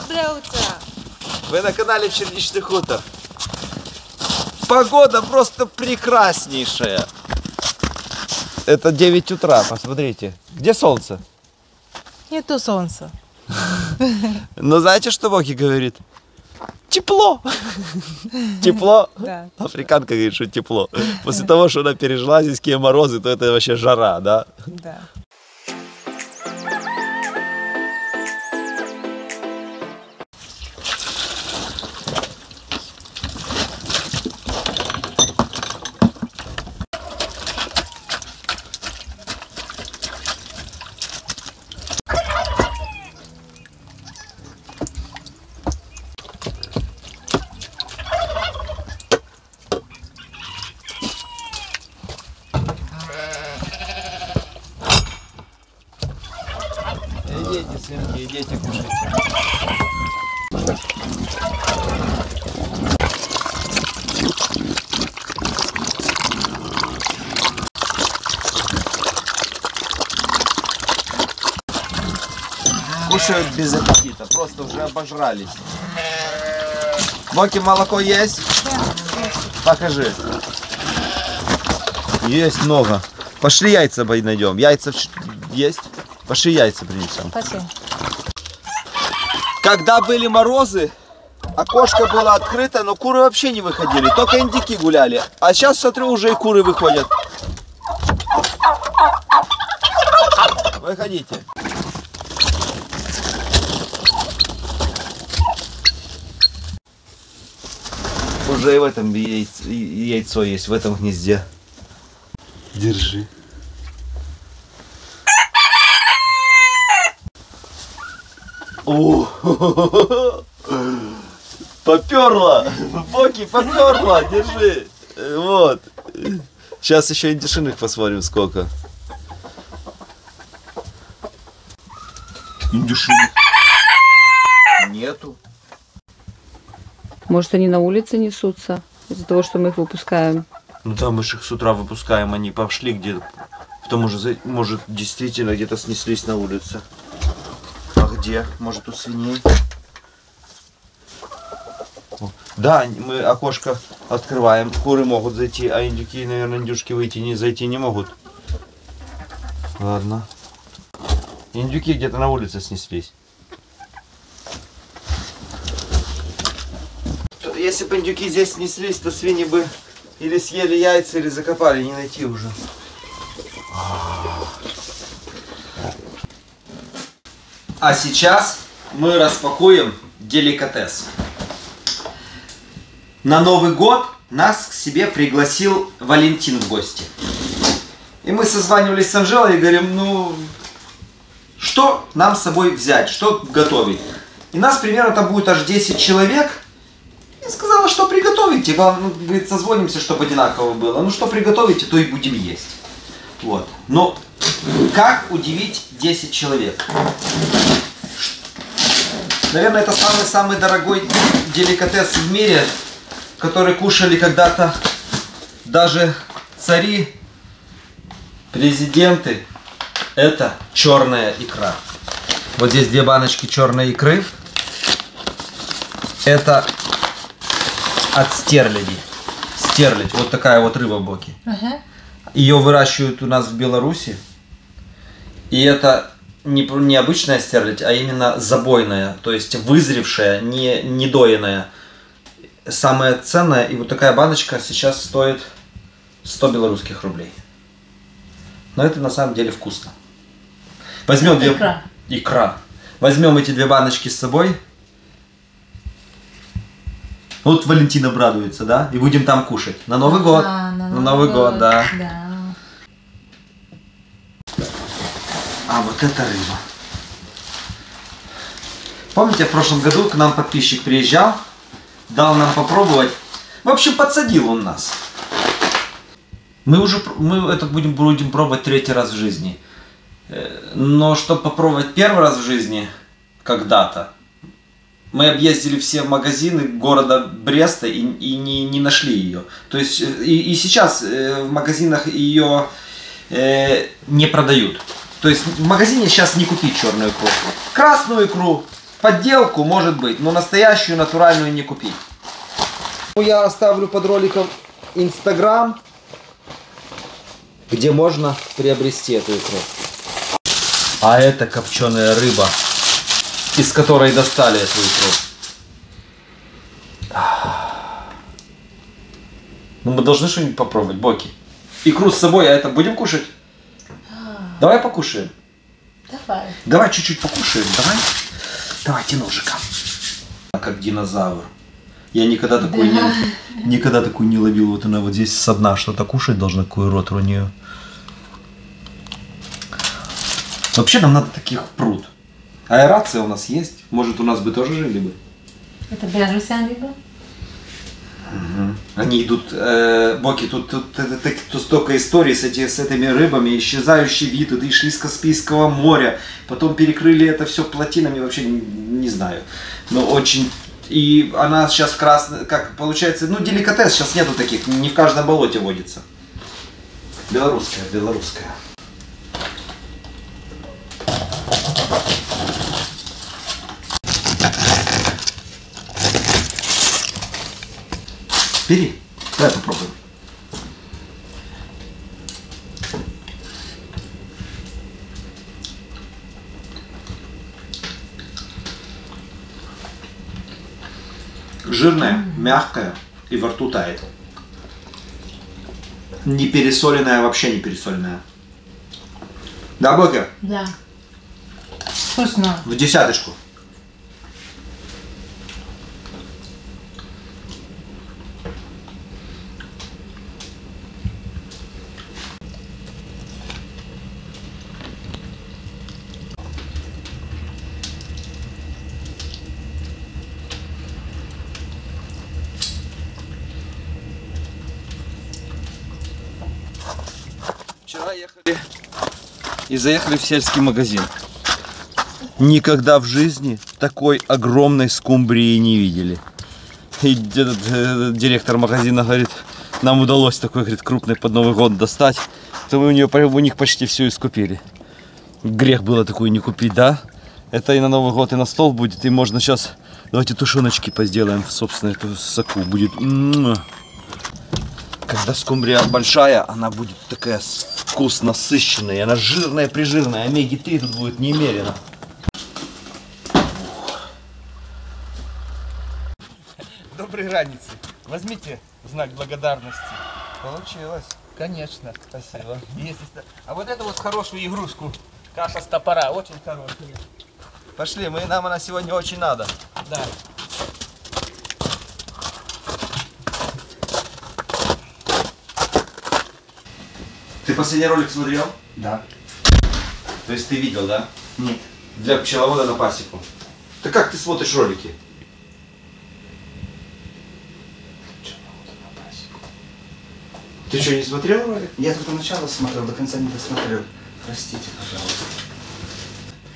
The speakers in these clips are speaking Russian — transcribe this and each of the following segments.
Доброе утро. Вы на канале Черничный хутор. Погода просто прекраснейшая. Это 9 утра, посмотрите. Где солнце? Нету солнца. Но знаете, что Боки говорит? Тепло. Тепло. Да. Африканка говорит, что тепло. После того, что она пережила зимские морозы, то это вообще жара, да? Да. Кушают без аппетита, просто уже обожрались. Боки, молоко есть? Покажи. Есть много. Пошли яйца бой найдем. Яйца есть? Пошли яйца принесем. Спасибо. Когда были морозы, окошко было открыто, но куры вообще не выходили, только индики гуляли. А сейчас, смотрю, уже и куры выходят. Выходите. Уже и в этом яйцо есть, в этом гнезде. Держи. О, Поперла! Боки, поперла! Держи! Вот. Сейчас еще индишиных посмотрим сколько. Индишиных. Нету. Может, они на улице несутся из-за того, что мы их выпускаем. Ну там мы ж их с утра выпускаем, они пошли где-то. Потом уже, за- может, действительно где-то снеслись на улице. А где? Может, у свиней? Да, мы окошко открываем, куры могут зайти, а индюки, наверное, индюшки выйти не зайти не могут. Ладно. Индюки где-то на улице снеслись. Если бы индюки здесь снеслись, то свиньи бы или съели яйца, или закопали, не найти уже. А сейчас мы распакуем деликатес. На Новый год нас к себе пригласил Валентин в гости. И мы созванивались с Анжелой и говорим, ну, что нам с собой взять, что готовить. И нас примерно там будет аж 10 человек. И сказала, что приготовите. Главное, ну, говорит, созвонимся, чтобы одинаково было. Ну, что приготовите, то и будем есть. Вот. Но как удивить 10 человек? Наверное, это самый-самый дорогой деликатес в мире, который кушали когда-то даже цари, президенты. Это черная икра. Вот здесь две баночки черной икры. Это от стерляди. Стерлядь. Вот такая вот рыба боки. Ага. Ее выращивают у нас в Беларуси. И это не, не обычная стерлядь, а именно забойная, то есть вызревшая, не недоенная. Самое ценное, и вот такая баночка сейчас стоит 100 белорусских рублей. Но это на самом деле вкусно. Возьмем две... Икра. Икра. Возьмем эти две баночки с собой. Вот Валентин обрадуется, да? И будем там кушать. На Новый год. А, на Новый год, да. Да. А вот это рыба. Помните, в прошлом году к нам подписчик приезжал, дал нам попробовать. В общем, подсадил он нас. Мы уже мы это будем, будем пробовать третий раз в жизни. Э, Но чтобы попробовать первый раз в жизни, когда-то, мы объездили все магазины города Бреста и, и не, не нашли ее. То есть э, и, и сейчас э, в магазинах ее э, не продают. То есть в магазине сейчас не купить черную икру. Красную икру подделку, может быть, но настоящую натуральную не купить. Ну, Я оставлю под роликом Инстаграм, где можно приобрести эту икру. А это копченая рыба, из которой достали эту икру. Ну мы должны что-нибудь попробовать, Боки. Икру с собой, а это будем кушать? Давай покушаем. Давай. Давай чуть-чуть покушаем, давай. Давайте ножиком. Как динозавр. Я никогда такой не, никогда такой не ловил. Вот она вот здесь со дна что-то кушать должна, какой рот у нее. Вообще нам надо таких пруд. Аэрация у нас есть. Может у нас бы тоже жили бы. Это белорусская рыба? Они идут, э, Боки, тут, тут, так- тут столько историй с, эти, с этими рыбами, исчезающий вид, это шли с Каспийского моря, потом перекрыли это все плотинами, вообще не, не знаю. Но очень... И она сейчас в красной, как получается, ну деликатес, сейчас нету таких, не в каждом болоте водится. Белорусская, белорусская. Бери, давай попробуем. Жирная, мягкая и во рту тает. Не пересоленная, вообще не пересоленная. Да, Бокер? Да. Вкусно. В десяточку. И заехали в сельский магазин. Никогда в жизни такой огромной скумбрии не видели. И этот, э, директор магазина говорит, нам удалось такой говорит, крупный под Новый год достать, то мы у, нее, у них почти все искупили. Грех было такую не купить, да? Это и на Новый год, и на стол будет, и можно сейчас... Давайте тушеночки позделаем в собственной соку. Будет... Когда скумбрия большая, она будет такая с- вкус насыщенная, и она жирная, прижирная, омеги-3 тут будет немерено. Доброй раницы. Возьмите знак благодарности. Получилось. Конечно. Спасибо. Есть. А вот эту вот хорошую игрушку. Каша с топора. Очень хорошая. Пошли, мы, нам она сегодня очень надо. Да. Последний ролик смотрел? Да. То есть ты видел, да? Нет. Для пчеловода на пасеку. Ты как ты смотришь ролики? Ты что, не смотрел ролик? Я только начало смотрел, до конца не досмотрел. Простите, пожалуйста.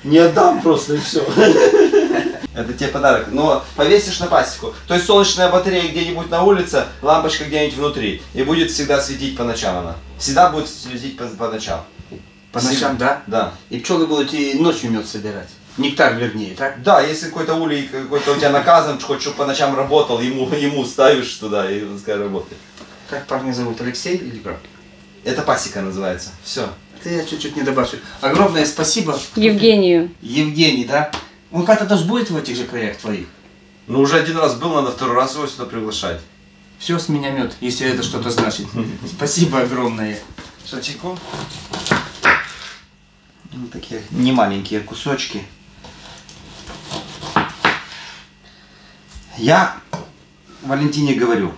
Не отдам просто и все. Это тебе подарок. Но повесишь на пасеку. То есть солнечная батарея где-нибудь на улице, лампочка где-нибудь внутри. И будет всегда светить по ночам она. Всегда будет светить по, по ночам. По ночам, да? Да. И пчелы будут и ночью мед собирать. Нектар, вернее, так? Да, если какой-то улей какой-то у тебя наказан, хочешь, чтобы по ночам работал, ему, ему ставишь туда и пускай работает. Как парня зовут, Алексей или как? Это пасека называется. Все. Это я чуть-чуть не добавлю. Огромное спасибо. Евгению. Евгений, да? Он как-то тоже будет в этих же краях твоих. Ну уже один раз был, надо второй раз его сюда приглашать. Все с меня мед, если это что-то значит. Спасибо огромное. Чайку? Ну, такие не маленькие кусочки. Я Валентине говорю,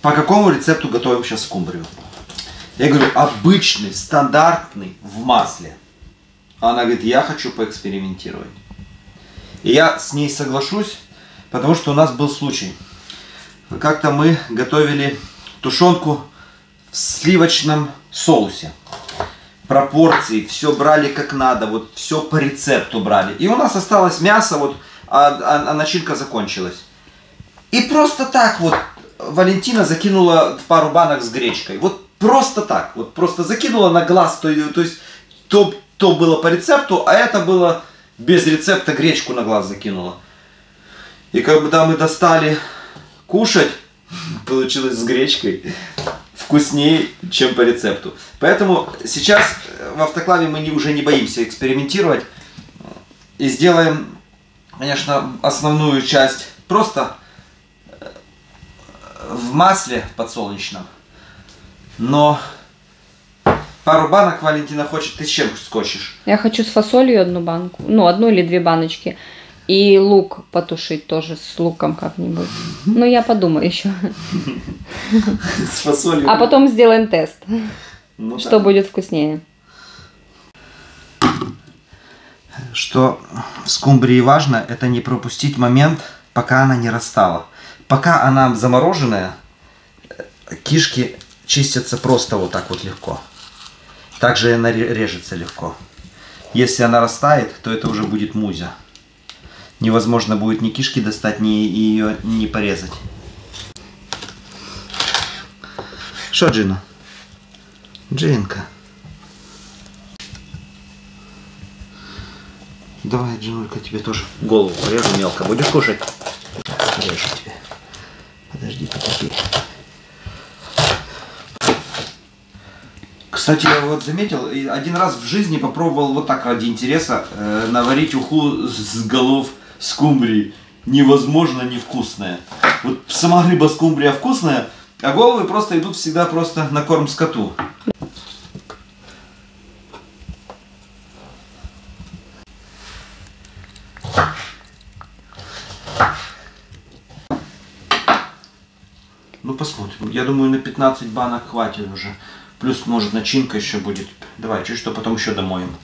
по какому рецепту готовим сейчас скумбрию? Я говорю, обычный, стандартный, в масле. Она говорит, я хочу поэкспериментировать. И я с ней соглашусь, потому что у нас был случай. Как-то мы готовили тушенку в сливочном соусе. Пропорции, все брали как надо, вот все по рецепту брали. И у нас осталось мясо, вот, а, а- а начинка закончилась. И просто так вот Валентина закинула пару банок с гречкой. Вот просто так, вот просто закинула на глаз, то, то есть то, то было по рецепту, а это было без рецепта гречку на глаз закинула. И когда мы достали кушать, получилось с гречкой вкуснее, чем по рецепту. Поэтому сейчас э, в автоклаве мы не, уже не боимся экспериментировать. И сделаем, конечно, основную часть просто э, в масле подсолнечном. Но пару банок Валентина хочет. Ты с чем скочишь? Я хочу с фасолью одну банку. Ну, одну или две баночки. И лук потушить тоже с луком как-нибудь. Ну, я подумаю еще. С фасолью. А потом сделаем тест, Ну да. что будет вкуснее. Что в скумбрии важно, это не пропустить момент, пока она не растала. Пока она замороженная, кишки чистятся просто вот так вот легко. Также она ре- режется легко. Если она растает, то это уже будет музя. Невозможно будет ни кишки достать, ни ее не порезать. Что, Джина? Джинка. Давай, Джинулька, тебе тоже голову порежу мелко. Будешь кушать? Порежу тебе. Подожди, потерпи. Кстати, я вот заметил, один раз в жизни попробовал вот так ради интереса э, наварить уху с голов скумбрии. Невозможно невкусная. Вот сама рыба скумбрия вкусная, а головы просто идут всегда просто на корм скоту. Ну посмотрим. Я думаю, на 15 банок хватит уже. Плюс, может, начинка еще будет. Давай, чуть что, потом еще домоем.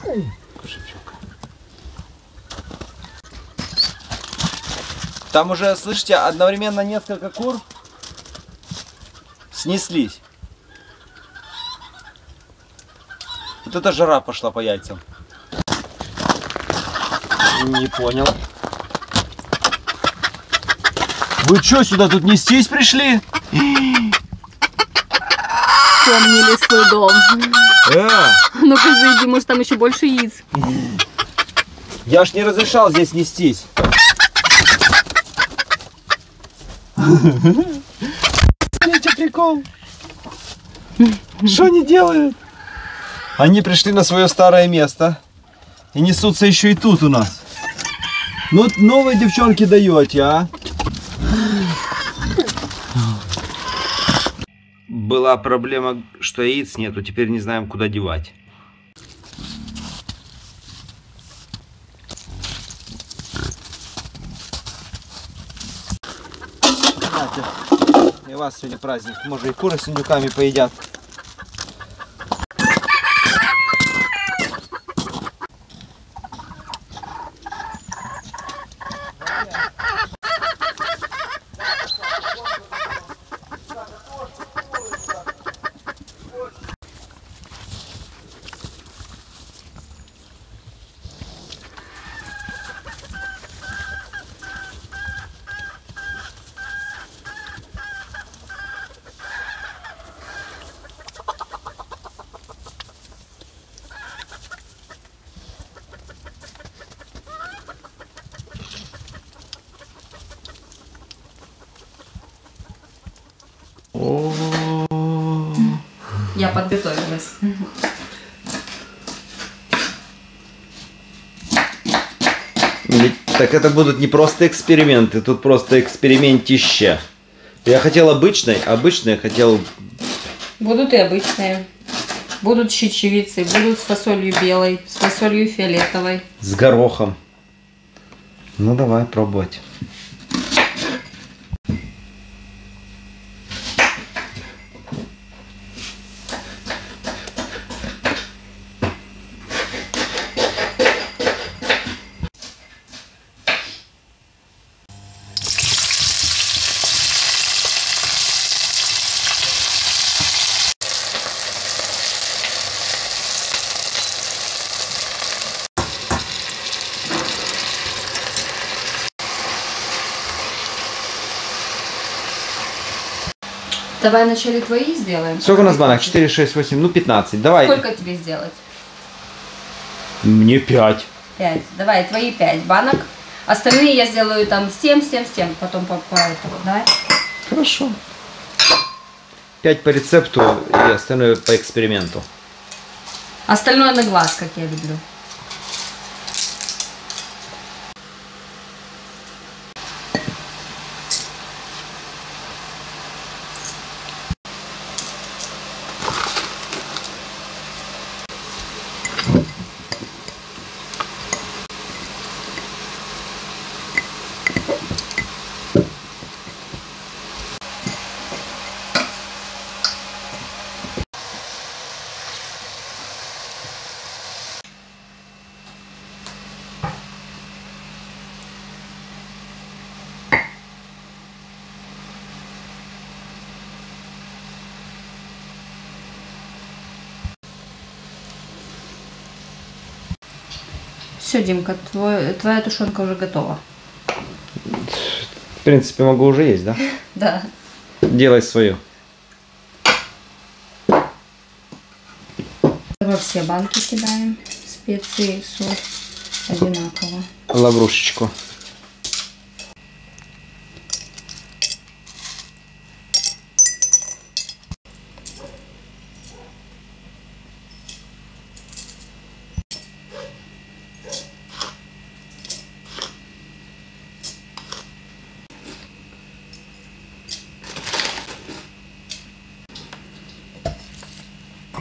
Кушай, пчелка. Там уже, слышите, одновременно несколько кур снеслись. Вот это жара пошла по яйцам. Не понял. Вы что, сюда тут нестись пришли? Вспомнили свой дом. Э, Ну-ка зайди, может там еще больше яиц. я ж не разрешал здесь нестись. Смотрите, прикол. Что они делают? Они пришли на свое старое место и несутся еще и тут у нас. Ну, новые девчонки даете, а? Была проблема, что яиц нету, теперь не знаем, куда девать. Знаете, и вас сегодня праздник. Может, и куры с индюками поедят. Так это будут не просто эксперименты, тут просто экспериментище. Я хотел обычной, обычной хотел... Будут и обычные. Будут щечевицы, будут с фасолью белой, с фасолью фиолетовой. с горохом. Ну давай пробовать. Давай вначале твои сделаем. Сколько у нас банок? 4, 6, 8, ну 15. Давай. Сколько тебе сделать? Мне пять. Пять. Давай, твои пять банок. Остальные я сделаю там с тем, с тем, с тем. Потом по, по этому. Давай. Хорошо. Пять по рецепту и остальное по эксперименту. Остальное на глаз, как я люблю. Все, Димка, твой, твоя тушенка уже готова. В принципе, могу уже есть, да? Да. Делай свою. Во все банки кидаем. Специи, соль одинаково. Лаврушечку.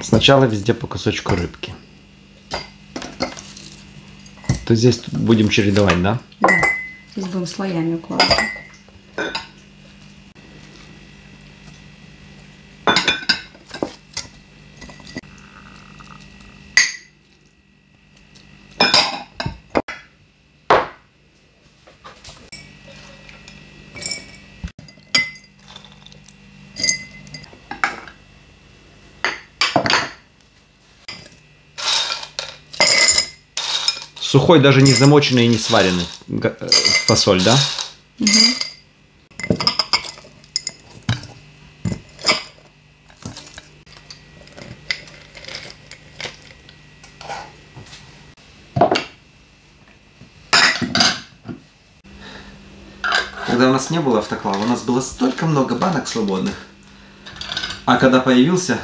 Сначала везде по кусочку рыбки. То здесь будем чередовать, да? Да. Здесь будем слоями укладывать. Сухой, даже не замоченный и не сваренный э, фасоль, да? Когда у нас не было автоклава, у нас было столько много банок свободных. А когда появился,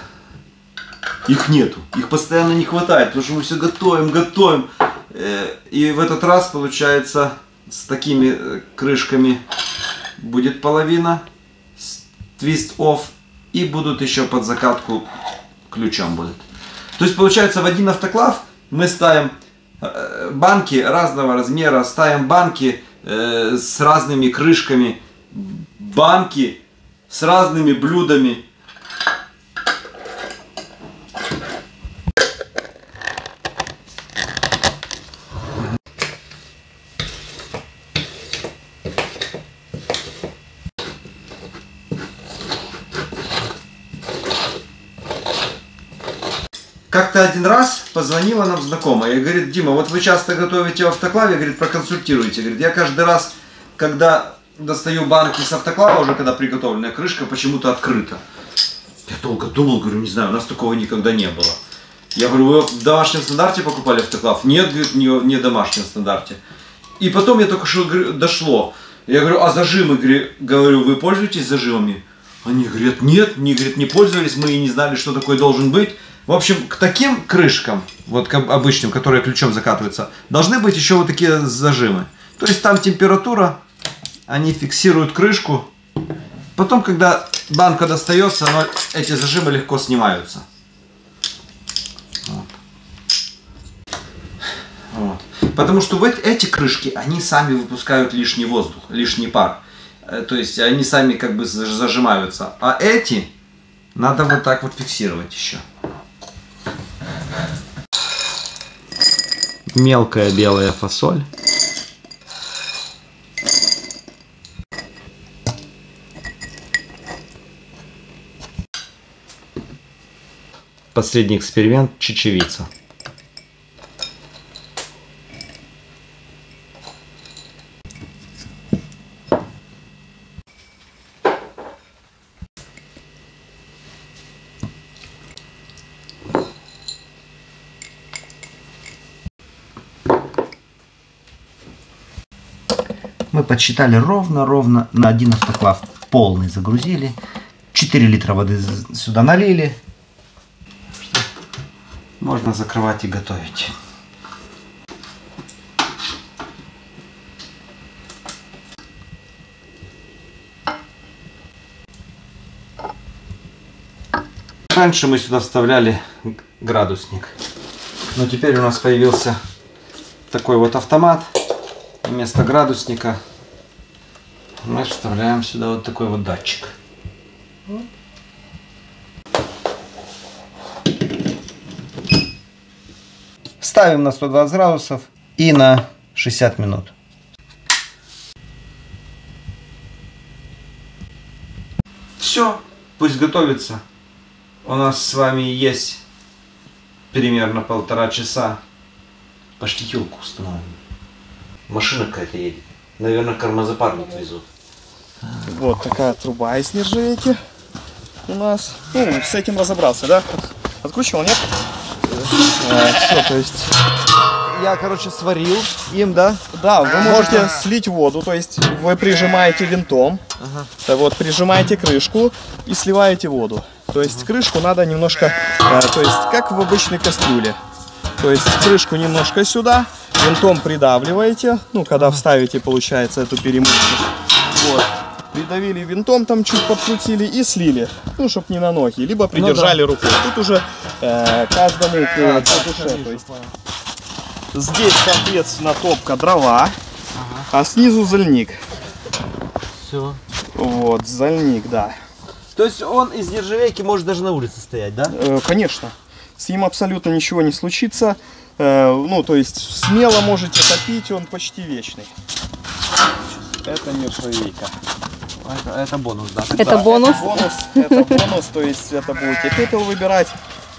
их нету. Их постоянно не хватает, потому что мы все готовим, готовим. Э, И в этот раз, получается, с такими э, крышками будет половина твист off и будут еще под закатку ключом будут. То есть, получается, в один автоклав мы ставим э, банки разного размера, ставим банки э, с разными крышками, банки с разными блюдами. Как-то один раз позвонила нам знакомая и говорит, Дима, вот вы часто готовите в автоклаве, говорит, проконсультируйте. Говорит, я каждый раз, когда достаю банки с автоклава, уже когда приготовленная крышка, почему-то открыта. Я долго думал, говорю, не знаю, у нас такого никогда не было. Я говорю, вы в домашнем стандарте покупали автоклав? Нет, говорит, не, не в домашнем стандарте. И потом я только что дошло. Я говорю, а зажимы, говорю, вы пользуетесь зажимами? Они говорят, нет, не, говорит, не пользовались, мы и не знали, что такое должен быть. В общем, к таким крышкам, вот к об- обычным, которые ключом закатываются, должны быть еще вот такие зажимы. То есть там температура, они фиксируют крышку. Потом, когда банка достается, оно- эти зажимы легко снимаются. Вот. Вот. Потому что вот эти крышки, они сами выпускают лишний воздух, лишний пар. Э, То есть они сами как бы заж- зажимаются. А эти надо вот так вот фиксировать еще. Мелкая белая фасоль. Последний эксперимент чечевица. Подсчитали ровно-ровно на один автоклав полный загрузили. 4 литра воды сюда налили. Можно закрывать и готовить. Раньше мы сюда вставляли градусник. Но теперь у нас появился такой вот автомат. Вместо градусника мы вставляем сюда вот такой вот датчик. Ставим на 120 градусов и на 60 минут. Все, пусть готовится. У нас с вами есть примерно полтора часа. Почти елку установим. Машина какая-то едет. Наверное, кормозапарник везут. Вот такая труба из нержавейки у нас. Ну, с этим разобрался, да? Откручивал, нет? все, то есть... Я, короче, сварил им, да? Да, вы можете слить воду, то есть вы прижимаете винтом, э, вот прижимаете крышку и сливаете воду. То есть крышку надо немножко, э, то есть как в обычной кастрюле. То есть крышку немножко сюда, винтом придавливаете, ну когда вставите, получается, эту перемычку. Вот. Придавили винтом, там чуть подкрутили и слили, ну, чтоб не на ноги, либо придержали рукой. Тут уже э, каждому по, по душе. То есть Здесь, соответственно, топка дрова, а снизу зальник. Все. Вот, зальник, да. То есть он из нержавейки может даже на улице стоять, да? Э, конечно, с ним абсолютно ничего не случится. Э, ну, то есть смело можете топить, он почти вечный. Это нержавейка. Это, это бонус, да? Это Да, бонус. Это бонус, это бонус, то есть это будете пепел выбирать.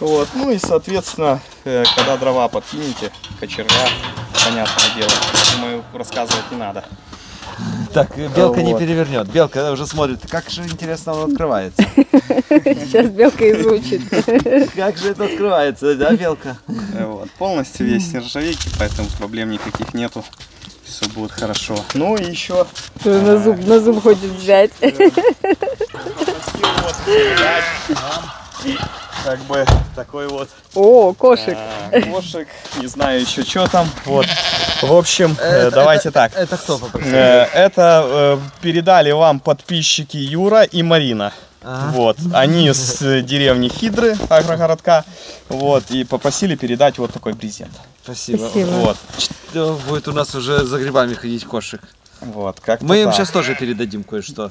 Вот. Ну и, соответственно, э, когда дрова подкинете, кочерга, понятное дело, думаю, рассказывать не надо. Так, э, белка не Вот. перевернет. Белка уже смотрит, как же интересно он открывается. Сейчас белка изучит. Как же это открывается, да, белка? Э, Вот. Полностью весь нержавейки, поэтому проблем никаких нету. Все будет хорошо. Ну и еще На зуб, на зуб хочет взять. как бы такой вот О, кошек. э, кошек, не знаю еще что там. Вот. В общем, э, давайте так. Это кто попросил? Э, Это э, передали вам подписчики Юра и Марина. Ага. Вот, они с э, деревни Хидры, агрогородка, вот, и попросили передать вот такой презент. Спасибо. Спасибо. Вот, Что Будет у нас уже за грибами ходить кошек. вот, как Мы им сейчас тоже передадим кое-что.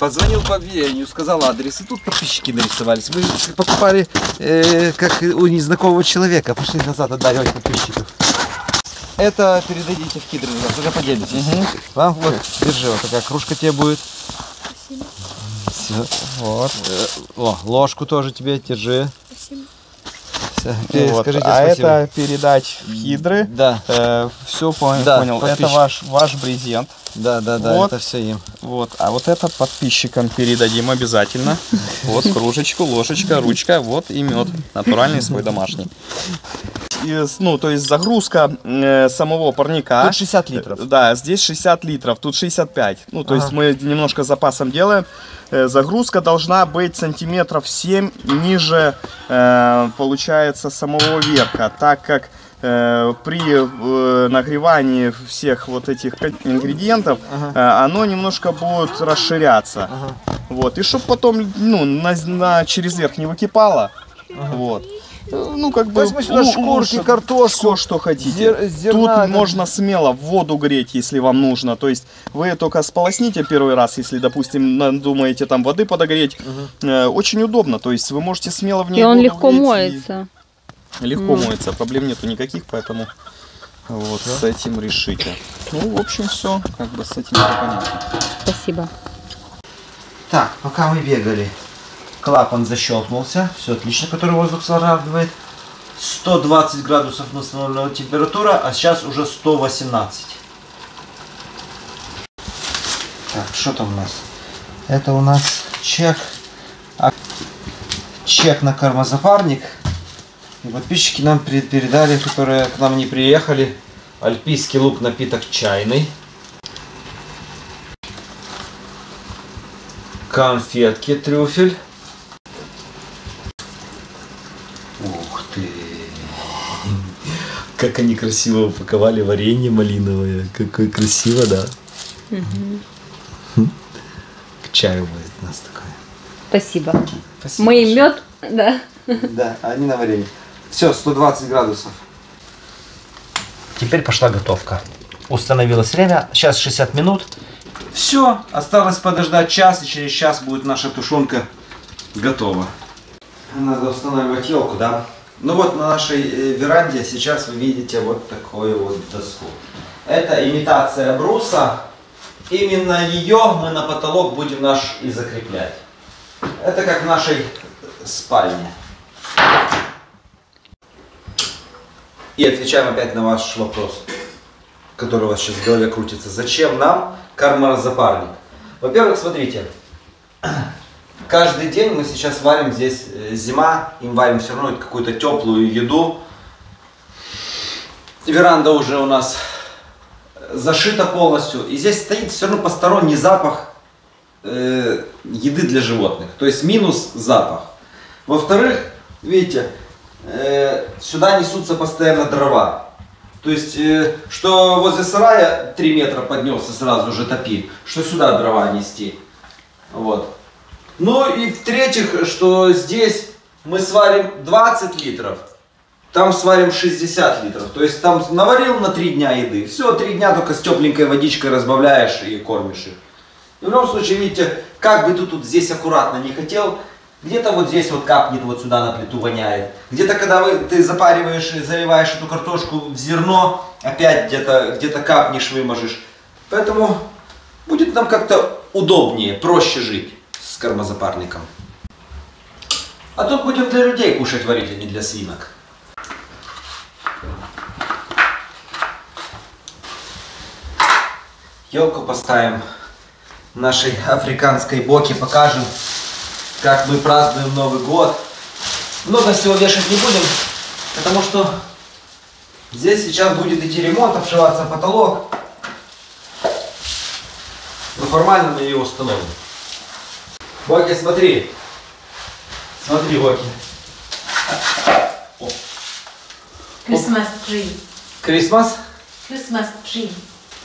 Позвонил по объявлению, сказал адрес, и тут подписчики нарисовались. Мы покупали э, как у незнакомого человека. Пошли назад отдаривать подписчиков. Это передадите в Кидры, уже поделитесь. Вам вот, держи, вот такая кружка тебе будет. Все. Вот. О, ложку тоже тебе, держи. Спасибо. Вот, а спасибо. это передать в Хидры. Да, все понял, Да, понял. Это ваш, ваш презент. Да, да, да, Вот. это все им. Вот, а вот это подписчикам передадим обязательно. Вот кружечку, ложечка, ручка, вот и мед. Натуральный свой домашний. С- ну, то есть загрузка э, самого парника. Тут 60 литров. Да, здесь 60 литров, тут 65. Ну, то есть мы немножко с запасом делаем. Э, загрузка должна быть сантиметров 7 ниже, э, получается, самого верха, так как э, при э, нагревании всех вот этих ингредиентов э, оно немножко будет расширяться. Вот, и чтобы потом, ну, на, на- через верх не выкипало. Вот. Э, Ну, как бы мы сюда шкурки, картошку, все, что хотите. зер- зерна, Тут да. можно смело в воду греть, если вам нужно. То есть вы только сполосните первый раз, если, допустим, думаете там воды подогреть. Э, очень удобно. То есть вы можете смело в ней И он легко влить и Легко моется, проблем нету никаких, поэтому вот с этим решите. Ну, в общем, все, как бы с этим всё понятно. Спасибо. Так, пока мы бегали, клапан защелкнулся, все отлично, который воздух заравнивает. 120 градусов установленная температура, а сейчас уже 118. Так, что там у нас? Это у нас чек. а, Чек на кормозапарник. Подписчики нам передали, которые к нам не приехали, альпийский лук напиток чайный. Конфетки трюфель. Ух ты! Как они красиво упаковали варенье малиновое. Какое красиво, да? Угу. К чаю будет у нас такое. Спасибо. Спасибо. Мы и мед, да. Да, они на варенье. Все, 120 градусов. Теперь пошла готовка. Установилось время, сейчас 60 минут. Все, осталось подождать час, и через час будет наша тушенка готова. Надо устанавливать елку, да? Ну вот на нашей э, веранде сейчас вы видите вот такую вот доску. Это имитация бруса. Именно ее мы на потолок будем наш и закреплять. Это как в нашей спальне. И отвечаем опять на ваш вопрос, который у вас сейчас в голове крутится. Зачем нам карморозопарник? Во-первых, смотрите, каждый день мы сейчас варим здесь э, зима, им варим все равно какую-то теплую еду. Веранда уже у нас зашита полностью. И здесь стоит все равно посторонний запах э, еды для животных. То есть минус запах. Во-вторых, видите, э, сюда несутся постоянно дрова. То есть, э, что возле сарая 3 метра поднес и сразу же топи, что сюда дрова нести. Вот. Ну и в-третьих, что здесь мы сварим 20 литров, там сварим 60 литров. То есть там наварил на 3 дня еды. Все, 3 дня только с тепленькой водичкой разбавляешь и кормишь их. И в любом случае, видите, как бы ты тут здесь аккуратно не хотел, где-то вот здесь вот капнет, вот сюда на плиту воняет. Где-то, когда вы, ты запариваешь и заливаешь эту картошку в зерно, опять где-то где капнешь, выможешь. Поэтому будет нам как-то удобнее, проще жить с кормозапарником. А тут будем для людей кушать варить, а не для свинок. Елку поставим нашей африканской боке, покажем, как мы празднуем Новый год. Много всего вешать не будем, потому что здесь сейчас будет идти ремонт, обшиваться потолок. Но формально мы ее установим. Боки, смотри. Смотри, Боки. Christmas tree. Крисмас? Christmas tree.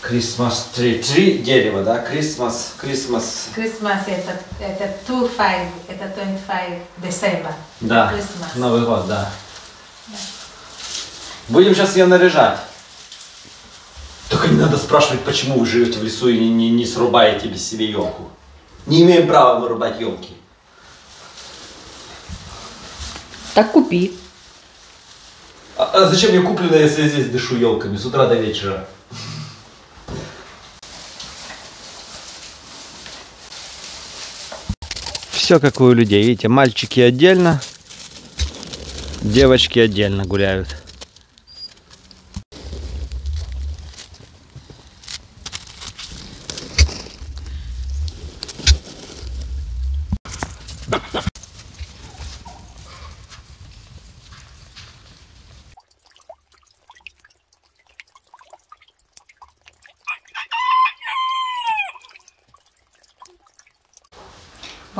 Крисмас три. Три дерева, да? Крисмас, Крисмас. Christmas это, это 25, это 25 December. Да, Christmas. Новый год, да. Будем сейчас ее наряжать. Только не надо спрашивать, почему вы живете в лесу и не, не, не срубаете без себе елку. Не имеем права вырубать елки. Так купи. А, а зачем мне куплено, если я здесь дышу елками с утра до вечера? Все как у людей, видите, мальчики отдельно, девочки отдельно гуляют.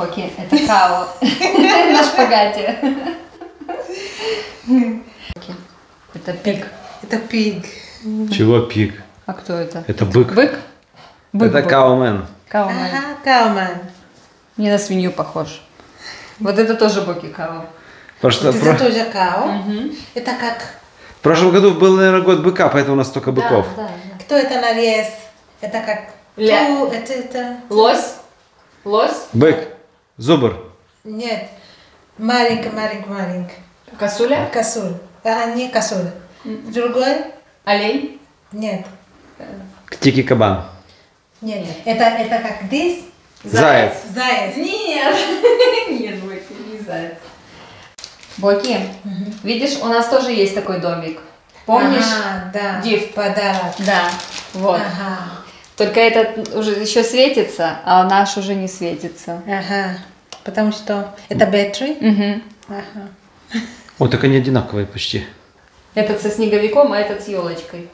Боки, это као. На шпагате. Это пик. Это pig. Чего пик? А кто это? Это бык. Бык? Бык Это каумен. Као. Ага, cowman. Не на свинью похож. Вот это тоже боки као. Потому что Вот про- это тоже cow. Это как, в прошлом году был, наверное, год быка, поэтому у нас только быков. Да, да. кто это нарез? Это как, Ля. ту, это, это, Лось? Лось? Бык. Зубр. нет, маленький, маленький, маленький. Косуля? Косуль. А, не косуль. Другой? Олень? Нет. Тики кабан. Нет, это, это как здесь? Заяц. Заяц. Нет. Нет, Боки, не заяц. Боки, видишь, у нас тоже есть такой домик. Помнишь? Ага, да. Див? Подарок. Да. Вот. Ага, Только этот уже еще светится, а наш уже не светится. ага. Потому что это battery. Мгм. Ага. О, так они одинаковые почти. Этот со снеговиком, а этот с елочкой.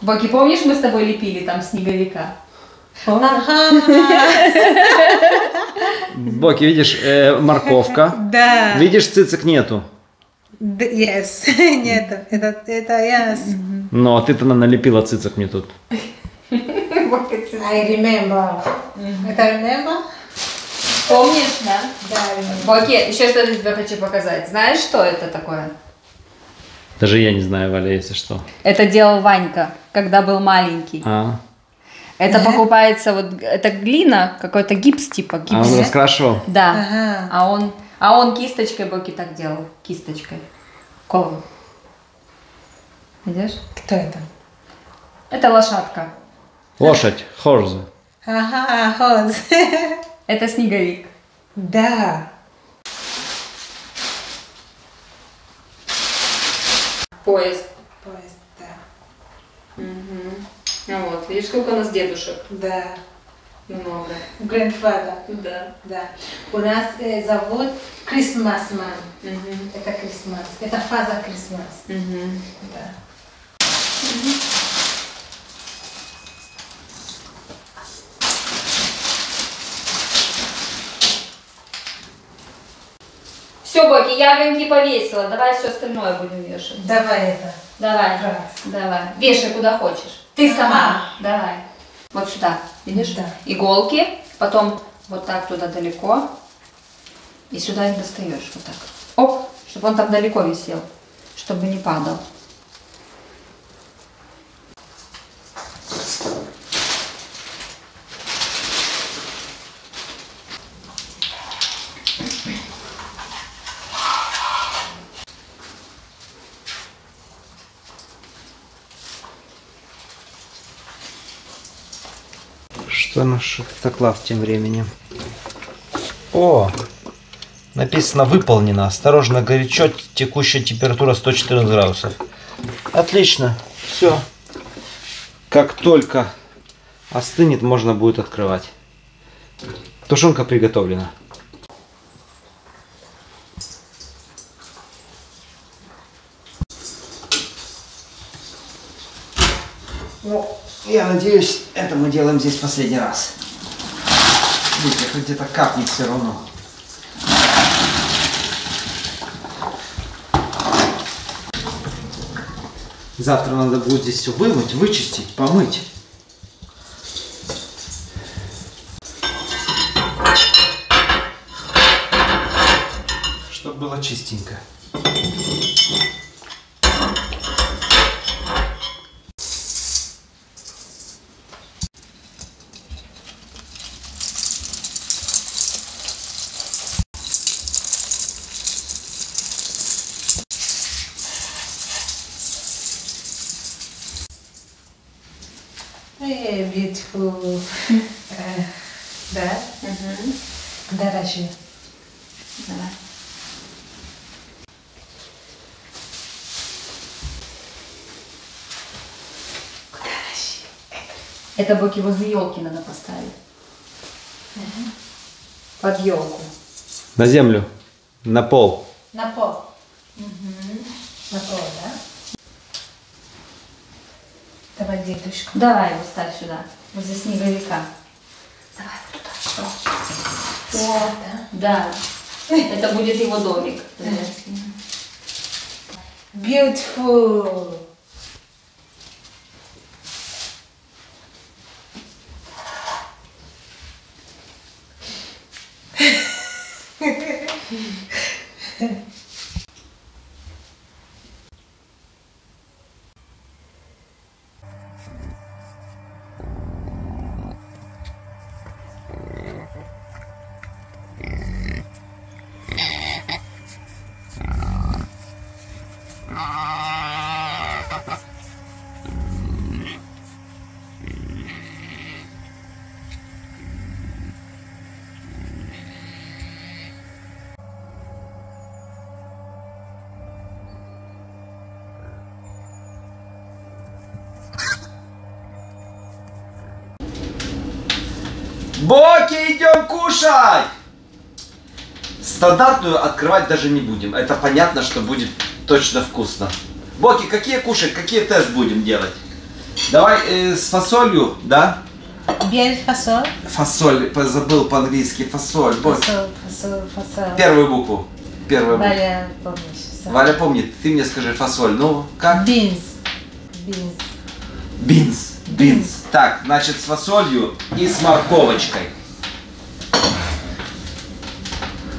Боки, помнишь, мы с тобой лепили там снеговика? Ага. Боки, видишь, э, морковка. Да. Видишь, цицик нету. Yes. Нет, это, это yes. Но а ты-то налепила цицик мне тут. I remember. Это remember? Помнишь, да? Да, remember. Боки, еще что-то тебе хочу показать. Знаешь, что это такое? Даже я не знаю, Валя, если что. Это делал Ванька, когда был маленький. А, Это покупается вот, это глина, какой-то гипс типа, а гипс. он раскрашивал? Да. Ага. А он, а он кисточкой Боки так делал, кисточкой. Кову. Видишь? Кто это? Это лошадка. Лошадь, хорзе. Ага, хоз. Это снеговик. Да. Поезд. Поезд, да. Ну вот, видишь, сколько у нас дедушек? Да. Много. Grandfather. Да. Да. У нас э, зовут Christmas Man. Это Christmas. Это фаза Christmas. Да. Все, Боки, я огоньки повесила. Давай все остальное будем вешать. Давай это. Давай. Раз. Давай. Вешай куда хочешь. Ты сама. Давай. Вот сюда. Видишь? Да. Иголки. Потом вот так туда далеко. И сюда их достаешь. Вот так. Оп. Чтобы он там далеко висел. Чтобы не падал. Что наш автоклав тем временем? О, написано выполнено. Осторожно, горячо, текущая температура 114 градусов. Отлично, все. Как только остынет, можно будет открывать. Тушенка приготовлена. Ну, я надеюсь, это мы делаем здесь последний раз. Видите, хоть где-то капнет все равно. Завтра надо будет здесь все вымыть, вычистить, помыть. Чтобы было чистенько. Э, beautiful. Э, Да? Дорожи. Давай. Дорожи. Это боки возле елки надо поставить. Под елку. На землю. На пол. На пол. На пол, да? Давай дедушку. Давай его ставь сюда, возле снеговика. Давай вот туда. Да? Да. Это будет его домик. Beautiful. Боки, идем кушать! Стандартную открывать даже не будем. Это понятно, что будет точно вкусно. Боки, какие кушать, какие тест будем делать? Давай э, с фасолью, да? Бель фасоль. Фасоль, забыл по-английски, фасоль. Вот. Фасоль, фасоль, фасоль. Первую букву. Первую букву. Валя, помнишь? Валя помнит, ты мне скажи фасоль. Ну, как? Beans. Beans. Бинс. Бинс. Так, значит, с фасолью и с морковочкой.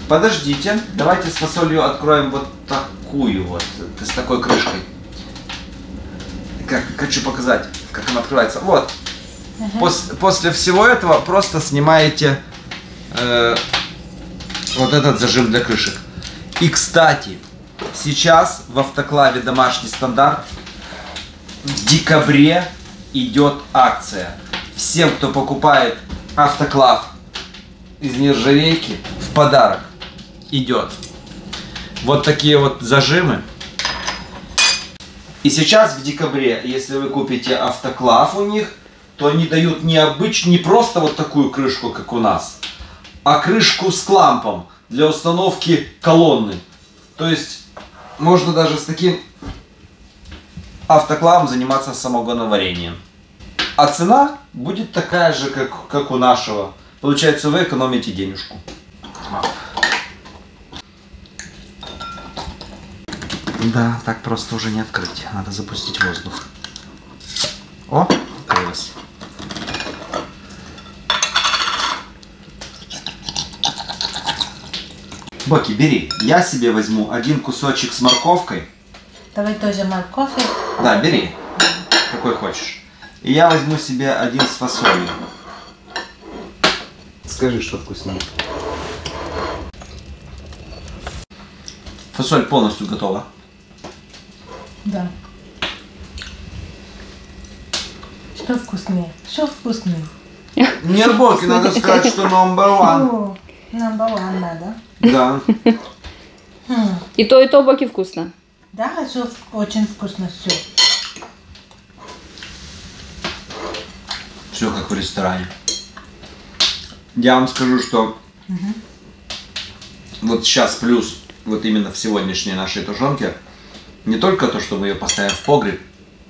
Подождите, давайте с фасолью откроем вот такую вот, с такой крышкой. Как хочу показать, как она открывается. Вот. Пос- после всего этого просто снимаете э, вот этот зажим для крышек. И кстати, сейчас в автоклаве домашний стандарт в декабре идет акция. Всем, кто покупает автоклав из нержавейки, в подарок идет вот такие вот зажимы. И сейчас в декабре, если вы купите автоклав у них, то они дают не обыч, не просто вот такую крышку, как у нас, а крышку с клампом для установки колонны. То есть можно даже с таким автоклавом заниматься самогоноварением. А цена будет такая же, как, как у нашего. Получается, вы экономите денежку. Да, так просто уже не открыть. Надо запустить воздух. О, открылось. Боки, бери. Я себе возьму один кусочек с морковкой. Давай тоже морковь. Да, бери. Какой хочешь. И я возьму себе один с фасолью. Скажи, что вкуснее. Фасоль полностью готова. Да. Что вкуснее? Что вкуснее? Не Боки, надо сказать, что number one. Number one надо. Да. Хм. И то, и то боки вкусно. Да, все очень вкусно все. Все как в ресторане. Я вам скажу, что вот сейчас плюс вот именно в сегодняшней нашей тушенке не только то, что мы ее поставим в погреб,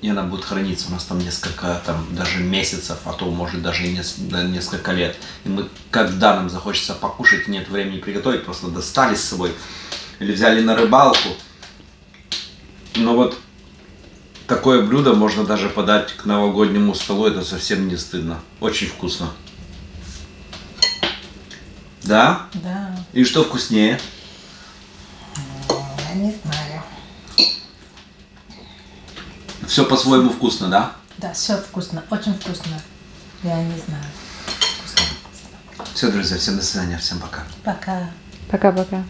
и она будет храниться у нас там несколько, там даже месяцев, а то может даже и несколько лет. И мы, когда нам захочется покушать, нет времени приготовить, просто достали с собой или взяли на рыбалку. Но вот такое блюдо можно даже подать к новогоднему столу, это совсем не стыдно. Очень вкусно. Да? Да, И что вкуснее? я не знаю. Все по-своему вкусно, да? Да, все вкусно, очень вкусно. Я не знаю. Вкусно, вкусно. Все, друзья, всем до свидания, всем пока. Пока. Пока-пока.